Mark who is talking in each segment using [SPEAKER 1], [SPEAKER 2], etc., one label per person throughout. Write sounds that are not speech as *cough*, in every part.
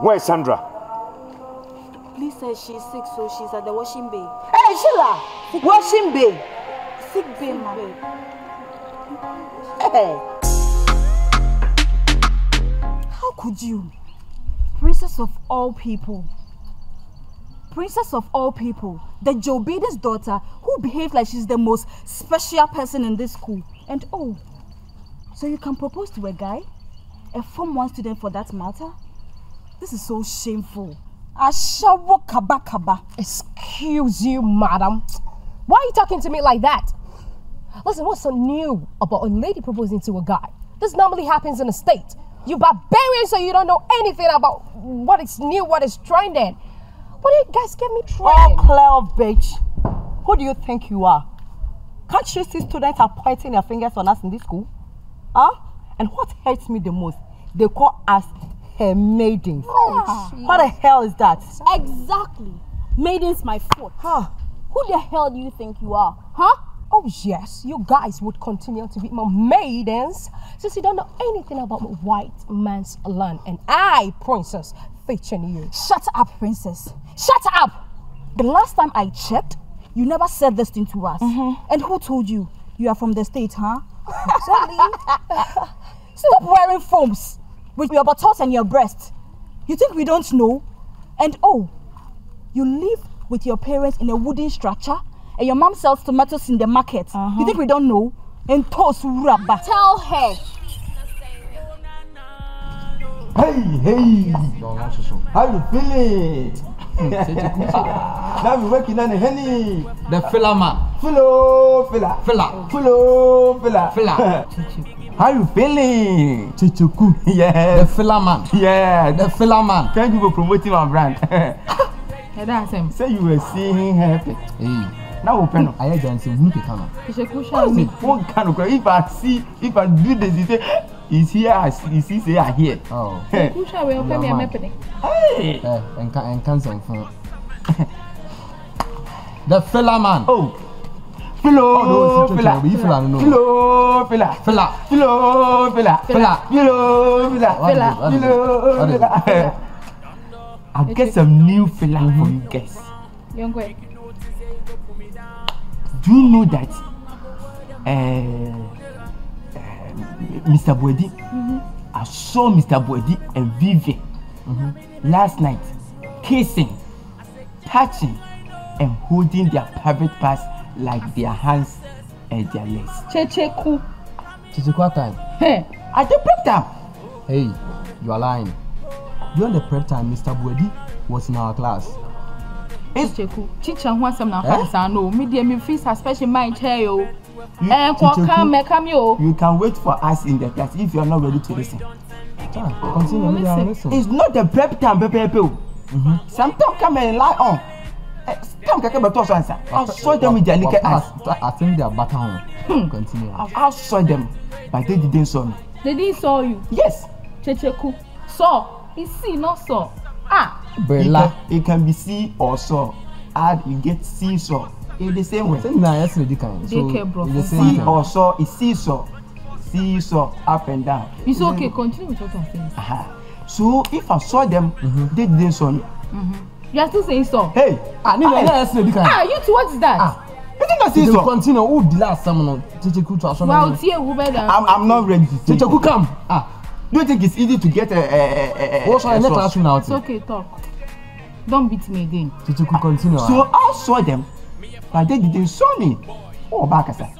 [SPEAKER 1] Where's Sandra?
[SPEAKER 2] Please says she's sick, so she's at the washing bay.
[SPEAKER 3] Hey, Sheila! Washing bay.
[SPEAKER 2] Sick bay, ma.
[SPEAKER 3] Hey.
[SPEAKER 2] How could you? Princess of all people. Princess of all people. The Joe Biden's daughter who behaves like she's the most special person in this school. And oh, so you can propose to a guy? A Form 1 student for that matter? This is so shameful. Ashawo kaba kaba.
[SPEAKER 4] Excuse you, madam. Why are you talking to me like that? Listen, what's so new about a lady proposing to a guy? This normally happens in the state. You barbarians, so you don't know anything about what is new, what is trending. What do you guys get me
[SPEAKER 3] Oh,
[SPEAKER 4] trending?
[SPEAKER 3] Claire bitch. Who do you think you are? Can't you see students are pointing their fingers on us in this school? Huh? And what hurts me the most, they call us her maidens. Ah, what the hell is that?
[SPEAKER 2] Exactly. Maiden's my foot.
[SPEAKER 3] Huh?
[SPEAKER 2] Who the hell do you think you are? Huh?
[SPEAKER 4] Oh, yes, you guys would continue to be my maidens since you don't know anything about white man's land. And I, princess, featuring you.
[SPEAKER 2] Shut up, princess. Shut up! The last time I checked, you never said this thing to us. Mm-hmm. And who told you? You are from the state, huh? *laughs* *laughs* Stop wearing foams with your buttocks and your breast. You think we don't know? And oh, you live with your parents in a wooden structure and your mom sells tomatoes in the market. You think we don't know? And toast rubber. Tell her.
[SPEAKER 5] Hey, hey, how you feeling? now we working on the henny.
[SPEAKER 6] The filler man.
[SPEAKER 5] Filo, fila,
[SPEAKER 6] Filler.
[SPEAKER 5] filo, fila,
[SPEAKER 6] Filler. *laughs*
[SPEAKER 5] How you feeling? Chichuku.
[SPEAKER 6] yeah.
[SPEAKER 5] The
[SPEAKER 6] filler man.
[SPEAKER 5] Yeah.
[SPEAKER 6] The filler man.
[SPEAKER 5] Thank you for promoting my brand. *laughs*
[SPEAKER 6] That's him.
[SPEAKER 5] Say you were seeing her.
[SPEAKER 6] Hey
[SPEAKER 5] Now open. pɛ
[SPEAKER 6] no. a yɛ jansi wulu keka
[SPEAKER 5] no. ìṣekú ṣáàmì. wọn kan if i see if i do this he say he see i he say i hear.
[SPEAKER 6] ìṣekú
[SPEAKER 5] ṣáàmì ọpẹ
[SPEAKER 6] mi ẹmẹ pẹlẹ. ẹ nkan nkan sẹ n fún. the fela man.
[SPEAKER 5] Oh. Filo fila filo fila
[SPEAKER 6] fila
[SPEAKER 5] filo fila
[SPEAKER 6] fila
[SPEAKER 5] filo fila
[SPEAKER 6] fila
[SPEAKER 5] filo fila. I get some new fila for you guys. Youngwe. Do you know that eh, eh, uh, uh, Mr. Buedi? Mm -hmm. I saw Mr. Buedi and Vivian mm -hmm. last night kissing, touching, and holding their private parts like their hands and their legs.
[SPEAKER 2] Checheku.
[SPEAKER 6] Chichikwa time.
[SPEAKER 5] I just prep them.
[SPEAKER 6] Hey, you are lying. During the prep time, Mr. Buedi was in our class.
[SPEAKER 2] Checheku. Chicha ho asɛm na afa saa no. Me deɛ me fi suspension mind Eh, mi o.
[SPEAKER 5] you can wait for us in the class if you are not ready to listen.
[SPEAKER 6] Ah, continue. I listen.
[SPEAKER 5] It's not the prep time, Pepe. Pepe. Sometimes come and lie on. Come, but also answer. I'll show them with their naked eyes.
[SPEAKER 6] I, think they are back home. Continue.
[SPEAKER 5] I'll, show them, but they didn't show me.
[SPEAKER 2] Did he saw you?
[SPEAKER 5] Yes,
[SPEAKER 2] Checheku. Saw. He see not saw. Ah.
[SPEAKER 5] it can, it can be see or saw. Add, you get seesaw. In the same way.
[SPEAKER 6] Say na yes we can. So it's the
[SPEAKER 5] See
[SPEAKER 6] same thing.
[SPEAKER 5] or saw is seesaw. Seesaw, up and down.
[SPEAKER 2] You say okay, continue with what you're saying.
[SPEAKER 5] Aha. So if I saw them, they didn't show me.
[SPEAKER 2] You are still saying saw.
[SPEAKER 5] Hey,
[SPEAKER 6] Ah, ni na yes we
[SPEAKER 2] Ah,
[SPEAKER 6] can.
[SPEAKER 2] you two, what is that?
[SPEAKER 6] Ah.
[SPEAKER 5] you think I
[SPEAKER 6] You
[SPEAKER 5] seesaw?
[SPEAKER 6] continue. Who the last no? Chichiku to aso
[SPEAKER 2] Wow,
[SPEAKER 6] na.
[SPEAKER 2] tie wu better.
[SPEAKER 5] I'm, I'm not ready to say.
[SPEAKER 6] Chichiku come. Ah.
[SPEAKER 5] Do you think it's easy to get a, a, a, a,
[SPEAKER 6] What's next
[SPEAKER 5] sauce?
[SPEAKER 6] classroom now?
[SPEAKER 2] It's okay, talk. Don't beat me again.
[SPEAKER 6] Chichiku continue.
[SPEAKER 5] So I saw them, but they didn't show me. Oh, back I said.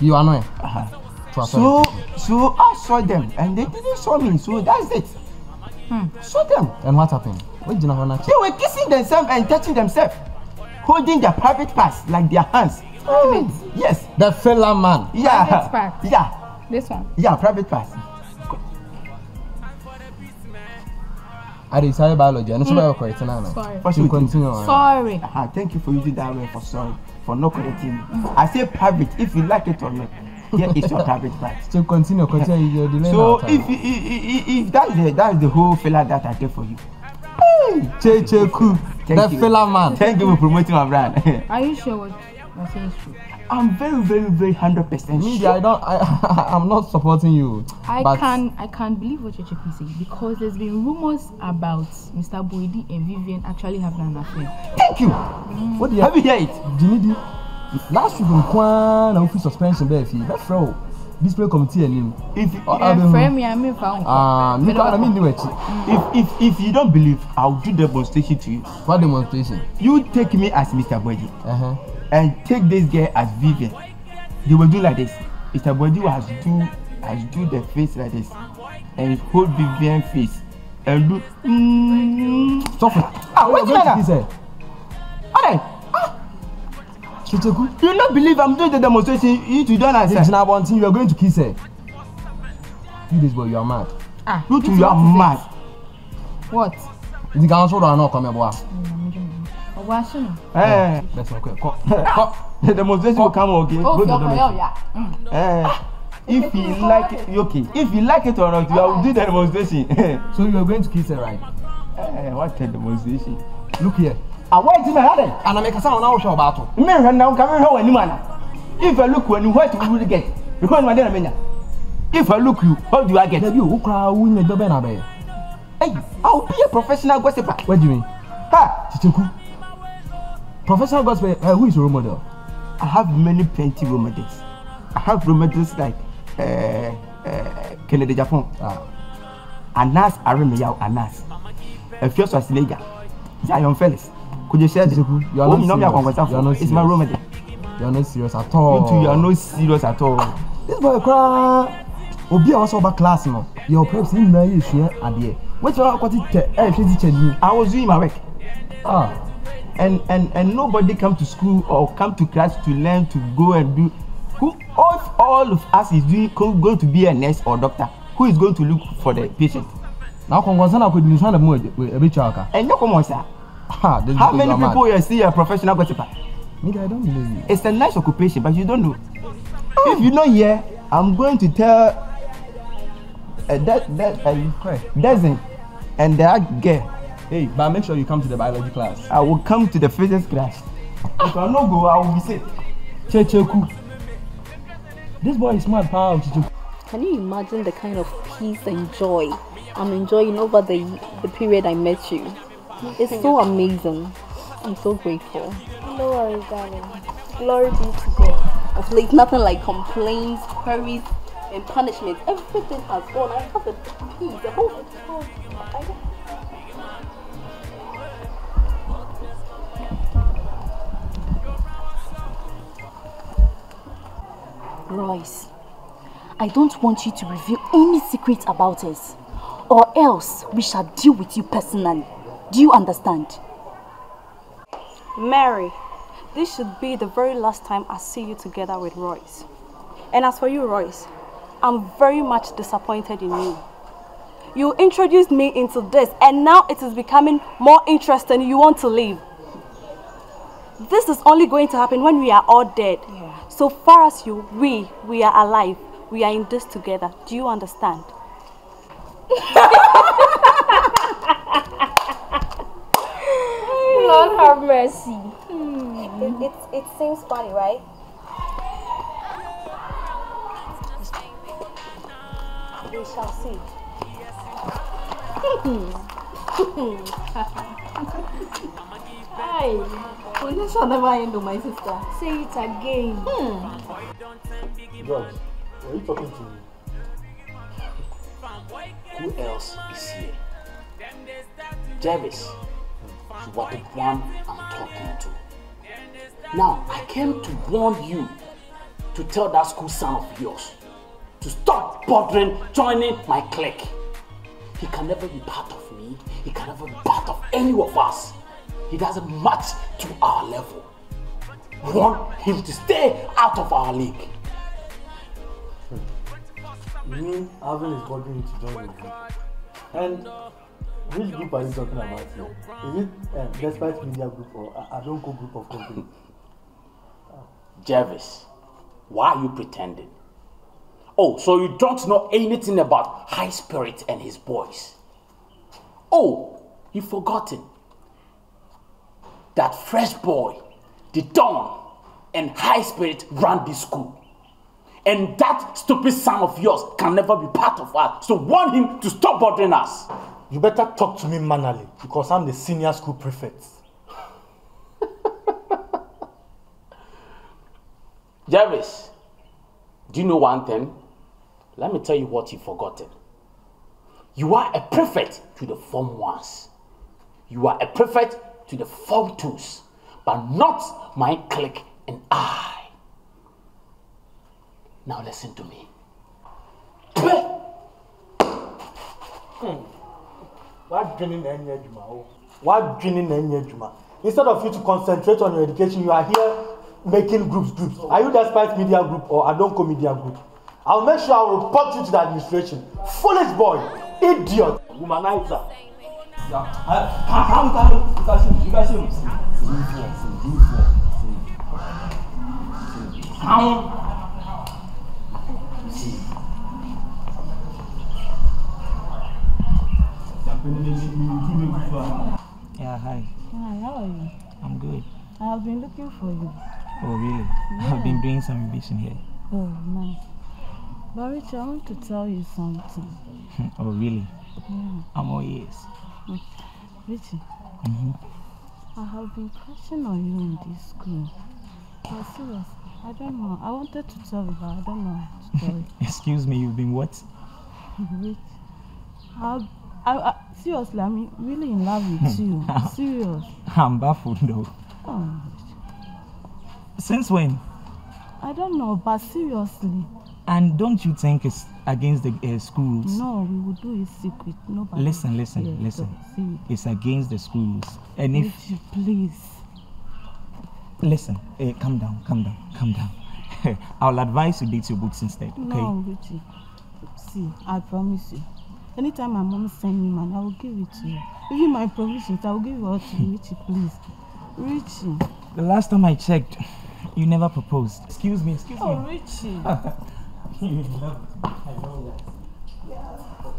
[SPEAKER 6] You are annoying.
[SPEAKER 5] Uh-huh.
[SPEAKER 6] To.
[SPEAKER 5] So, so I saw them, and they didn't show me. So that's it. Saw them.
[SPEAKER 6] And what happened?
[SPEAKER 5] They were kissing themselves and touching themselves, holding their private parts like their hands.
[SPEAKER 2] Private.
[SPEAKER 5] Yes.
[SPEAKER 6] The fella man.
[SPEAKER 5] Yeah.
[SPEAKER 2] Private parts.
[SPEAKER 5] Yeah.
[SPEAKER 2] This one.
[SPEAKER 5] Yeah. Private parts.
[SPEAKER 6] I study biology. I know somebody correct now.
[SPEAKER 2] Sorry.
[SPEAKER 5] What
[SPEAKER 6] You continue. on.
[SPEAKER 2] Sorry.
[SPEAKER 5] Uh-huh. Thank you for using that word for sorry, for not correcting me. I say private. If you like it or not, here is your private part.
[SPEAKER 6] So continue, continue. You're delaying
[SPEAKER 5] So if, if, if, if that's the that's the whole fella that I did for you.
[SPEAKER 6] Che Che Ku,
[SPEAKER 5] Thank
[SPEAKER 6] the
[SPEAKER 5] you.
[SPEAKER 6] fella man.
[SPEAKER 5] Thank you for promoting my brand. *laughs*
[SPEAKER 2] Are you sure what you're saying is true?
[SPEAKER 5] I'm very, very, very hundred percent
[SPEAKER 6] Me,
[SPEAKER 5] sure.
[SPEAKER 6] I don't. I, *laughs* I'm not supporting you.
[SPEAKER 1] I
[SPEAKER 6] but
[SPEAKER 1] can I can believe what Checheku is saying because there's been rumors about Mr. Boidi and Vivian actually having an affair.
[SPEAKER 5] Thank you.
[SPEAKER 6] What do you
[SPEAKER 5] Have you heard it?
[SPEAKER 6] Jinidi, last week nkwa na ofi suspension bẹẹ fẹ o display committee ẹni
[SPEAKER 5] If
[SPEAKER 1] me, I'm in found.
[SPEAKER 6] Ah, mi kọ́ mi ni wẹ̀kyi.
[SPEAKER 5] if if if you don't believe, I'll do demonstration to you.
[SPEAKER 6] For demonstration.
[SPEAKER 5] You take me as Mr. Boidi
[SPEAKER 6] Uh-huh.
[SPEAKER 5] and take this girl as Vivian. They will do like this. Mr. Boidi has do has do the face like this and hold Vivian face and do. Mm,
[SPEAKER 6] Sọfún.
[SPEAKER 5] Ah, wait a
[SPEAKER 6] Chicheku,
[SPEAKER 5] You not believe I'm doing the demonstration? You two don't
[SPEAKER 6] this
[SPEAKER 5] answer.
[SPEAKER 6] na abọ́ntín you are going to kiss her. You this boy you are mad.
[SPEAKER 1] Ah,
[SPEAKER 5] You two you are mad.
[SPEAKER 1] What?
[SPEAKER 6] Ìdí kan sọ̀rọ̀ àná ọkọ mi bọ̀ a.
[SPEAKER 1] Ọwọ́ aṣọ nù.
[SPEAKER 5] Eh,
[SPEAKER 6] Bẹ́ẹ̀ sọ kọ́ kọ́ kọ́.
[SPEAKER 5] the demonstration will come okay.
[SPEAKER 1] Ó
[SPEAKER 5] Go
[SPEAKER 1] fi ọkọ̀
[SPEAKER 5] the
[SPEAKER 1] yọ̀
[SPEAKER 5] demonstration.
[SPEAKER 1] yá.
[SPEAKER 5] Eh, if you like it, okay. If you like it or not, you will do the demonstration. *laughs*
[SPEAKER 6] So you are going to kiss her right?
[SPEAKER 5] Eh, what a demonstration.
[SPEAKER 6] Look here.
[SPEAKER 5] Is it my head?
[SPEAKER 6] Ana mi kasa wọn náà wọ́n ọba ato.
[SPEAKER 5] Me hwɛ now, come here when you man. If I look when you what you will get? Because my dear menya. If I look you, what do I get?
[SPEAKER 6] Dẹbi o, o kura wo ẹgbẹ́ bẹ́ẹ̀ náà bẹ́ẹ̀.
[SPEAKER 5] Hey, I'll be a professional gossiper.
[SPEAKER 6] What do you mean?
[SPEAKER 5] Ha!
[SPEAKER 6] Chicheku. Professional gospel, uh, who is your role model?
[SPEAKER 5] I have many plenty role models. I have role models like uh, uh, Kennedy Japan,
[SPEAKER 6] Ah.
[SPEAKER 5] Anas Aremeyaw Anas, Efio Swasilega, Zion Felix,
[SPEAKER 6] Chicheku, you are
[SPEAKER 5] Oh,
[SPEAKER 6] not
[SPEAKER 5] you know me, I
[SPEAKER 6] serious. You are not
[SPEAKER 5] It's my
[SPEAKER 6] serious.
[SPEAKER 5] model.
[SPEAKER 6] You are not serious at all.
[SPEAKER 5] You two, you are not serious at all.
[SPEAKER 6] This boy kura obi a wọ́n sọ ọba class no yẹ ọ̀pẹ́ sí nyinaa yẹ esua adeɛ wọ́n ti wọ́n akɔti tẹ ẹ̀ ṣe teacher ni.
[SPEAKER 5] I was doing my work.
[SPEAKER 6] Ah.
[SPEAKER 5] and and and nobody come to school or come to class to learn to go and do who all all of us is doing go- going to be a nurse or doctor who is going to look for the patient
[SPEAKER 6] na kɔnkɔnsa na akɔdi nsuo na mu ɛbɛ twa aka.
[SPEAKER 5] and no come on sir
[SPEAKER 6] Ha, this
[SPEAKER 5] how many people
[SPEAKER 6] mad.
[SPEAKER 5] you see a professional gossiper
[SPEAKER 6] Me, I don't believe you.
[SPEAKER 5] it's a nice occupation but you don't know if you know here i'm going to tell uh, that that uh, dozen and that girl
[SPEAKER 6] Hey, but make sure you come to the biology class.
[SPEAKER 5] i will come to the physics class if i no go i will be sick
[SPEAKER 6] Kyekyeku. This boy is smart, pal. Kyekyeku.
[SPEAKER 7] Can you imagine the kind of peace and joy I'm enjoying over the the period I met you? It's so amazing. I'm so grateful.
[SPEAKER 8] No worries, darling. Glory be to God.
[SPEAKER 7] Of late, nothing like complaints, queries, and punishments. Everything has gone. I have a peace. A whole, whole Royce, I don't want you to reveal any secrets about us, or else we shall deal with you personally. Do you understand?
[SPEAKER 8] Mary, this should be the very last time I see you together with Royce. And as for you, Royce, I'm very much disappointed in you. You introduced me into this, and now it is becoming more interesting. You want to leave. This is only going to happen when we are all dead. So far as you, we, we are alive. We are in this together. Do you understand? *laughs*
[SPEAKER 9] Lord have mercy. Hmm. It, it, it seems funny, right?
[SPEAKER 8] We shall see.
[SPEAKER 9] Hey,
[SPEAKER 7] This shall never end, my sister.
[SPEAKER 9] say it again.
[SPEAKER 10] George, were you talking to me? Who else is here? Jervis, you are the one I'm talking to. Now, I came to warn you to tell that school son of yours to stop bothering joining my clique. He can never be part of me. He can never be part of any of us. He doesn't match to our level. Want him to stay out of our league.
[SPEAKER 11] Hmm. Mean Alvin is bothering to join the? And which group are you talking about here? Is it um, Despite Media Group or Adonko Group of Company? *laughs*
[SPEAKER 10] Jervis, why are you pretending? Oh, so you don't know anything about High Spirit and his boys? Oh, you've forgotten that fresh boy, the Don, and high spirit run this school. And that stupid son of yours can never be part of us. So warn him to stop bothering us.
[SPEAKER 11] You better talk to me mannerly because I'm the senior school prefect. *laughs*
[SPEAKER 10] Jarvis, do you know one thing? Let me tell you what you've forgotten. You are a prefect to the Form 1s. You are a prefect to the Form 2s, but not my clique and I. Now listen to me. *laughs* Hmm.
[SPEAKER 11] Wadwene na ɛnyɛ adwuma o. Wadwene na ɛnyɛ adwuma. Instead of you to concentrate on your education, you are here making groups, groups. Are you the Spice Media Group or Adonko Media Group? I'll make sure I'll report you to the administration. Foolish boy, idiot, womanizer.
[SPEAKER 12] Yeah, hi.
[SPEAKER 2] Hi, how are you?
[SPEAKER 12] I'm good.
[SPEAKER 2] I have been looking for you.
[SPEAKER 12] Oh, really? I've been doing some revision here.
[SPEAKER 2] Oh, nice. But Richie, I want to tell you something. *laughs*
[SPEAKER 12] oh, really?
[SPEAKER 2] Yeah.
[SPEAKER 12] I'm all ears.
[SPEAKER 2] Mm. Richie,
[SPEAKER 12] hmm
[SPEAKER 2] I have been crushing on you in this school. But serious, I don't know. I wanted to tell you, but I don't know how to tell *laughs* you.
[SPEAKER 12] Excuse me, you've been what? *laughs*
[SPEAKER 2] Rich, I, I, I, seriously, I'm really in love with you. *laughs* Serious.
[SPEAKER 12] I'm baffled though.
[SPEAKER 2] Oh,
[SPEAKER 12] Since when?
[SPEAKER 2] I don't know, but seriously.
[SPEAKER 12] And don't you think it's against the uh, schools?
[SPEAKER 2] No, we will do it secret. Nobody.
[SPEAKER 12] Listen, listen,
[SPEAKER 2] Yeah,
[SPEAKER 12] listen. It's against the schools. And if
[SPEAKER 2] Richie, please.
[SPEAKER 12] listen, eh, calm down, calm down, calm down. *laughs* I'll advise you date your books instead. Okay.
[SPEAKER 2] No, Richie. See, I promise you. Anytime my mom send me money, I will give it to you. Even my provisions, I will give it all to you, Richie, please. Richie.
[SPEAKER 12] The last time I checked, you never proposed. Excuse me, excuse
[SPEAKER 2] Oh,
[SPEAKER 12] me.
[SPEAKER 2] Richie. *laughs*
[SPEAKER 12] you love. I know that.